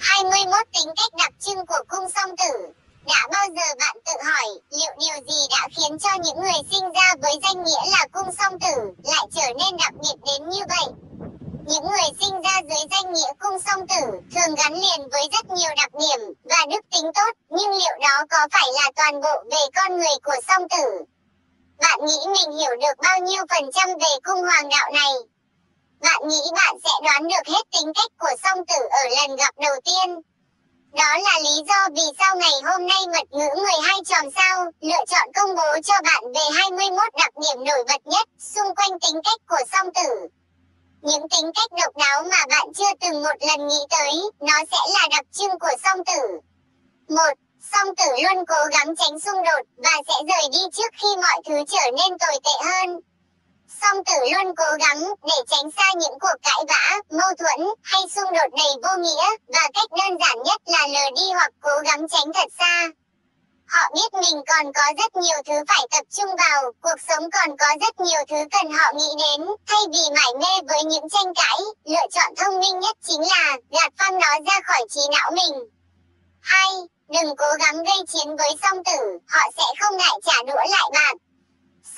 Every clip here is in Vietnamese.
21 tính cách đặc trưng của cung song tử. Đã bao giờ bạn tự hỏi liệu điều gì đã khiến cho những người sinh ra với danh nghĩa là cung song tử lại trở nên đặc biệt đến như vậy? Những người sinh ra dưới danh nghĩa cung song tử thường gắn liền với rất nhiều đặc điểm và đức tính tốt, nhưng liệu đó có phải là toàn bộ về con người của song tử? Bạn nghĩ mình hiểu được bao nhiêu phần trăm về cung hoàng đạo này? Bạn nghĩ bạn sẽ đoán được hết tính cách của song tử ở lần gặp đầu tiên? Đó là lý do vì sao ngày hôm nay mật ngữ 12 chòm sao lựa chọn công bố cho bạn về 21 đặc điểm nổi bật nhất xung quanh tính cách của song tử. Những tính cách độc đáo mà bạn chưa từng một lần nghĩ tới, nó sẽ là đặc trưng của song tử. 1. Song tử luôn cố gắng tránh xung đột và sẽ rời đi trước khi mọi thứ trở nên tồi tệ hơn. Song tử luôn cố gắng để tránh xa những cuộc cãi vã, mâu thuẫn hay xung đột đầy vô nghĩa và cách đơn giản nhất là lờ đi hoặc cố gắng tránh thật xa. Họ biết mình còn có rất nhiều thứ phải tập trung vào, cuộc sống còn có rất nhiều thứ cần họ nghĩ đến, thay vì mải mê với những tranh cãi, lựa chọn thông minh nhất chính là gạt phăng nó ra khỏi trí não mình. 2. Đừng cố gắng gây chiến với song tử, họ sẽ không ngại trả đũa lại bạn.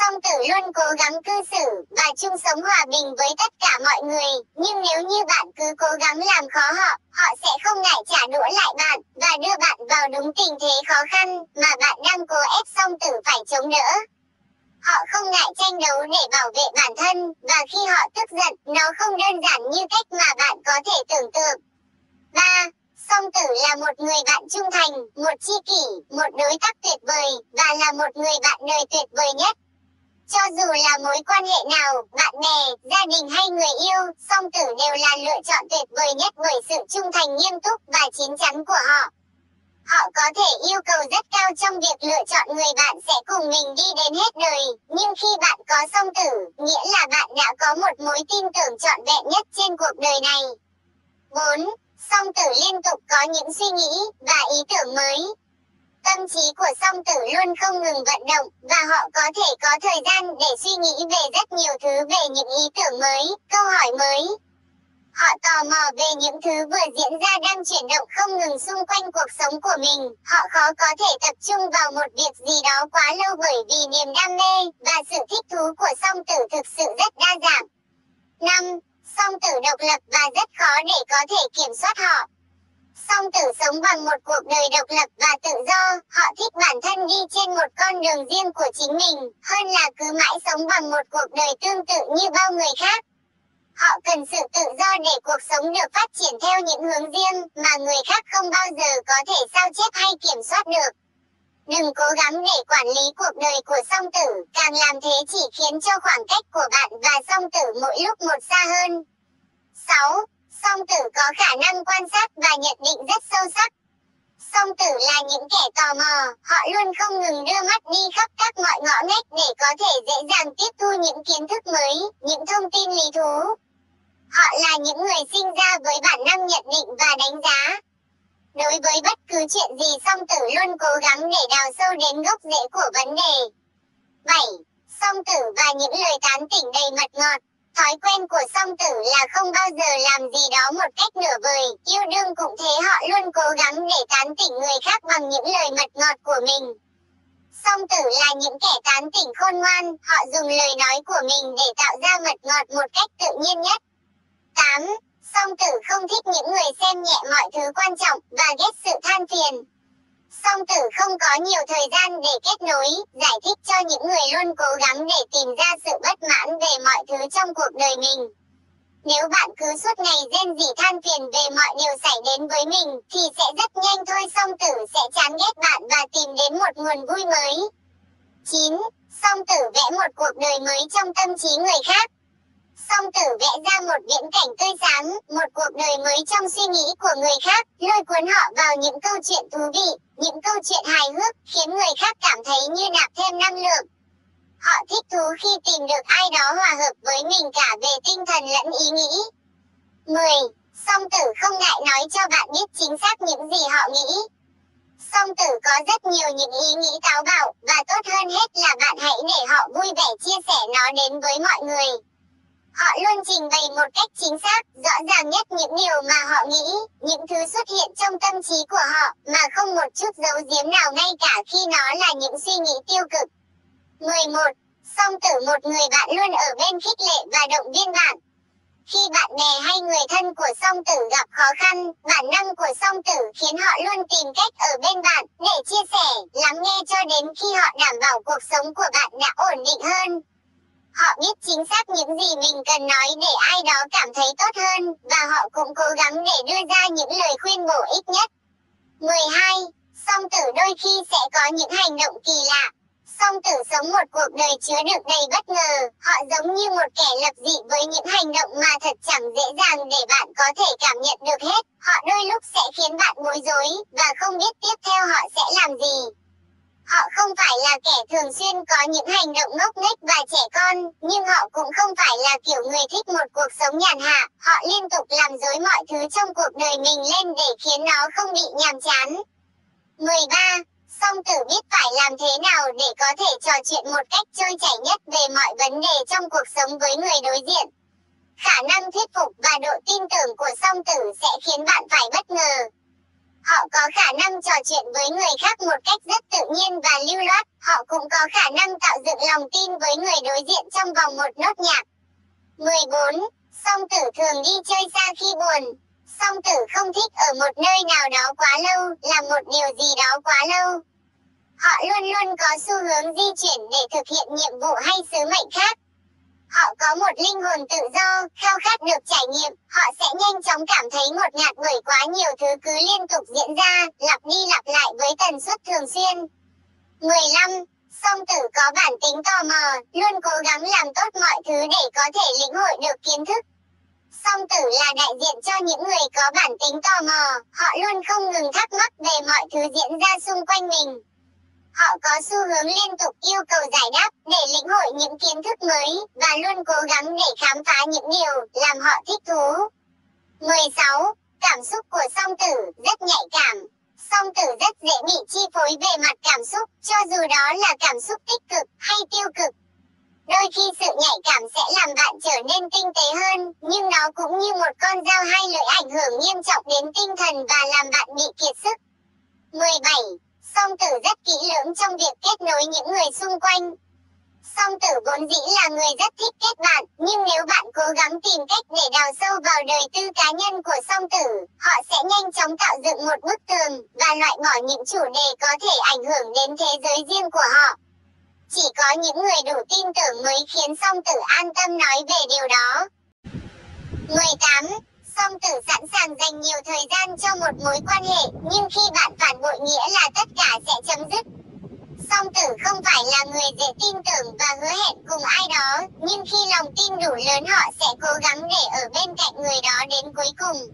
Song tử luôn cố gắng cư xử và chung sống hòa bình với tất cả mọi người, nhưng nếu như bạn cứ cố gắng làm khó họ, họ sẽ không ngại trả đũa lại bạn và đưa bạn vào đúng tình thế khó khăn mà bạn đang cố ép song tử phải chống đỡ. Họ không ngại tranh đấu để bảo vệ bản thân và khi họ tức giận, nó không đơn giản như cách mà bạn có thể tưởng tượng. 3. Song tử là một người bạn trung thành, một tri kỷ, một đối tác tuyệt vời và là một người bạn đời tuyệt vời nhất. Cho dù là mối quan hệ nào, bạn bè, gia đình hay người yêu, song tử đều là lựa chọn tuyệt vời nhất bởi sự trung thành nghiêm túc và chín chắn của họ. Họ có thể yêu cầu rất cao trong việc lựa chọn người bạn sẽ cùng mình đi đến hết đời, nhưng khi bạn có song tử, nghĩa là bạn đã có một mối tin tưởng trọn vẹn nhất trên cuộc đời này. 4. Song tử liên tục có những suy nghĩ và ý tưởng mới, Tâm trí của song tử luôn không ngừng vận động, và họ có thể có thời gian để suy nghĩ về rất nhiều thứ về những ý tưởng mới, câu hỏi mới. Họ tò mò về những thứ vừa diễn ra đang chuyển động không ngừng xung quanh cuộc sống của mình. Họ khó có thể tập trung vào một việc gì đó quá lâu bởi vì niềm đam mê và sự thích thú của song tử thực sự rất đa dạng. 5. Song tử độc lập và rất khó để có thể kiểm soát họ song tử sống bằng một cuộc đời độc lập và tự do, họ thích bản thân đi trên một con đường riêng của chính mình, hơn là cứ mãi sống bằng một cuộc đời tương tự như bao người khác. Họ cần sự tự do để cuộc sống được phát triển theo những hướng riêng mà người khác không bao giờ có thể sao chép hay kiểm soát được. Đừng cố gắng để quản lý cuộc đời của song tử, càng làm thế chỉ khiến cho khoảng cách của bạn và song tử mỗi lúc một xa hơn. 6. Song tử có khả năng quan sát và nhận định rất sâu sắc. Song tử là những kẻ tò mò, họ luôn không ngừng đưa mắt đi khắp các mọi ngõ ngách để có thể dễ dàng tiếp thu những kiến thức mới, những thông tin lý thú. Họ là những người sinh ra với bản năng nhận định và đánh giá. Đối với bất cứ chuyện gì song tử luôn cố gắng để đào sâu đến gốc rễ của vấn đề. 7. Song tử và những lời tán tỉnh đầy mật ngọt. Thói quen của song tử là không bao giờ làm gì đó một cách nửa vời, yêu đương cũng thế họ luôn cố gắng để tán tỉnh người khác bằng những lời mật ngọt của mình. Song tử là những kẻ tán tỉnh khôn ngoan, họ dùng lời nói của mình để tạo ra mật ngọt một cách tự nhiên nhất. 8. Song tử không thích những người xem nhẹ mọi thứ quan trọng và ghét sự than phiền. Song tử không có nhiều thời gian để kết nối, giải thích cho những người luôn cố gắng để tìm ra sự bất mãn về mọi thứ trong cuộc đời mình. Nếu bạn cứ suốt ngày rên rỉ than phiền về mọi điều xảy đến với mình, thì sẽ rất nhanh thôi song tử sẽ chán ghét bạn và tìm đến một nguồn vui mới. 9. Song tử vẽ một cuộc đời mới trong tâm trí người khác song tử vẽ ra một viễn cảnh tươi sáng, một cuộc đời mới trong suy nghĩ của người khác, lôi cuốn họ vào những câu chuyện thú vị, những câu chuyện hài hước, khiến người khác cảm thấy như nạp thêm năng lượng. Họ thích thú khi tìm được ai đó hòa hợp với mình cả về tinh thần lẫn ý nghĩ. 10. Song tử không ngại nói cho bạn biết chính xác những gì họ nghĩ. Song tử có rất nhiều những ý nghĩ táo bạo, và tốt hơn hết là bạn hãy để họ vui vẻ chia sẻ nó đến với mọi người. Họ luôn trình bày một cách chính xác, rõ ràng nhất những điều mà họ nghĩ, những thứ xuất hiện trong tâm trí của họ, mà không một chút giấu giếm nào ngay cả khi nó là những suy nghĩ tiêu cực. 11. Song tử một người bạn luôn ở bên khích lệ và động viên bạn. Khi bạn bè hay người thân của song tử gặp khó khăn, bản năng của song tử khiến họ luôn tìm cách ở bên bạn để chia sẻ, lắng nghe cho đến khi họ đảm bảo cuộc sống của bạn đã ổn định hơn. Họ biết chính xác những gì mình cần nói để ai đó cảm thấy tốt hơn, và họ cũng cố gắng để đưa ra những lời khuyên bổ ích nhất. 12. Song tử đôi khi sẽ có những hành động kỳ lạ, Song tử sống một cuộc đời chứa đựng đầy bất ngờ, họ giống như một kẻ lập dị với những hành động mà thật chẳng dễ dàng để bạn có thể cảm nhận được hết. Họ đôi lúc sẽ khiến bạn bối rối, và không biết tiếp theo họ sẽ làm gì. Họ không phải là kẻ thường xuyên có những hành động ngốc nghếch và trẻ con, nhưng họ cũng không phải là kiểu người thích một cuộc sống nhàn hạ. Họ liên tục làm dối mọi thứ trong cuộc đời mình lên để khiến nó không bị nhàm chán. 13 song tử biết phải làm thế nào để có thể trò chuyện một cách trôi chảy nhất về mọi vấn đề trong cuộc sống với người đối diện. Khả năng thuyết phục và độ tin tưởng của song tử sẽ khiến bạn phải bất ngờ. Họ có khả năng trò chuyện với người khác một cách rất tự nhiên và lưu loát. Họ cũng có khả năng tạo dựng lòng tin với người đối diện trong vòng một nốt nhạc. 14. Song tử thường đi chơi xa khi buồn. Song tử không thích ở một nơi nào đó quá lâu, làm một điều gì đó quá lâu. Họ luôn luôn có xu hướng di chuyển để thực hiện nhiệm vụ hay sứ mệnh khác. Họ có một linh hồn tự do, khao khát được trải nghiệm, họ sẽ nhanh chóng cảm thấy ngột ngạt bởi quá nhiều thứ cứ liên tục diễn ra, lặp đi lặp lại với tần suất thường xuyên. 15. Song tử có bản tính tò mò, luôn cố gắng làm tốt mọi thứ để có thể lĩnh hội được kiến thức. Song tử là đại diện cho những người có bản tính tò mò, họ luôn không ngừng thắc mắc về mọi thứ diễn ra xung quanh mình. Họ có xu hướng liên tục yêu cầu giải đáp để lĩnh hội những kiến thức mới và luôn cố gắng để khám phá những điều làm họ thích thú. 16. Cảm xúc của song tử rất nhạy cảm. Song tử rất dễ bị chi phối về mặt cảm xúc, cho dù đó là cảm xúc tích cực hay tiêu cực. Đôi khi sự nhạy cảm sẽ làm bạn trở nên tinh tế hơn, nhưng nó cũng như một con dao hai lưỡi ảnh hưởng nghiêm trọng đến tinh thần và làm bạn bị kiệt sức. 17. Song tử rất kỹ lưỡng trong việc kết nối những người xung quanh. Song tử vốn dĩ là người rất thích kết bạn, nhưng nếu bạn cố gắng tìm cách để đào sâu vào đời tư cá nhân của song tử, họ sẽ nhanh chóng tạo dựng một bức tường và loại bỏ những chủ đề có thể ảnh hưởng đến thế giới riêng của họ. Chỉ có những người đủ tin tưởng mới khiến song tử an tâm nói về điều đó. 18 song tử sẵn sàng dành nhiều thời gian cho một mối quan hệ, nhưng khi bạn phản bội nghĩa là tất cả sẽ chấm dứt. Song tử không phải là người dễ tin tưởng và hứa hẹn cùng ai đó, nhưng khi lòng tin đủ lớn họ sẽ cố gắng để ở bên cạnh người đó đến cuối cùng.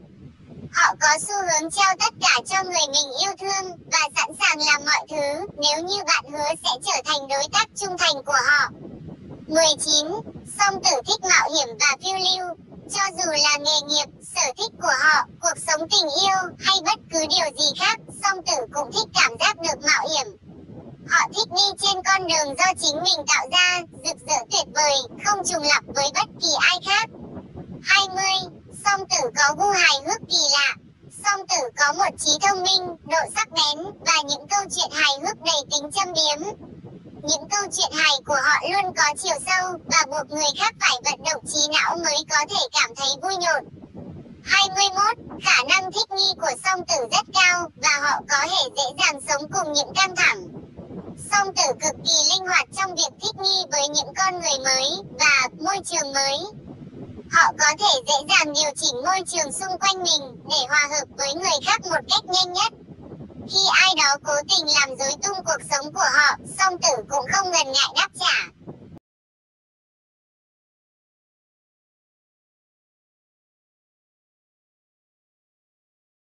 Họ có xu hướng trao tất cả cho người mình yêu thương và sẵn sàng làm mọi thứ nếu như bạn hứa sẽ trở thành đối tác trung thành của họ. 19. Song tử thích mạo hiểm và phiêu lưu. Cho dù là nghề nghiệp, sở thích của họ, cuộc sống tình yêu hay bất cứ điều gì khác, song tử cũng thích cảm giác được mạo hiểm. Họ thích đi trên con đường do chính mình tạo ra, rực rỡ tuyệt vời, không trùng lặp với bất kỳ ai khác. 20. Song tử có gu hài hước kỳ lạ. Song tử có một trí thông minh, độ sắc bén và những câu chuyện hài hước đầy tính châm biếm. Những câu chuyện hài của họ luôn có chiều sâu và buộc người khác phải vận động trí não mới có thể cảm thấy vui nhộn. 21. Khả năng thích nghi của song tử rất cao và họ có thể dễ dàng sống cùng những căng thẳng. Song tử cực kỳ linh hoạt trong việc thích nghi với những con người mới và môi trường mới. Họ có thể dễ dàng điều chỉnh môi trường xung quanh mình để hòa hợp với người khác một cách nhanh nhất. Khi ai đó cố tình làm rối tung cuộc sống của họ, song tử cũng không ngần ngại đáp trả.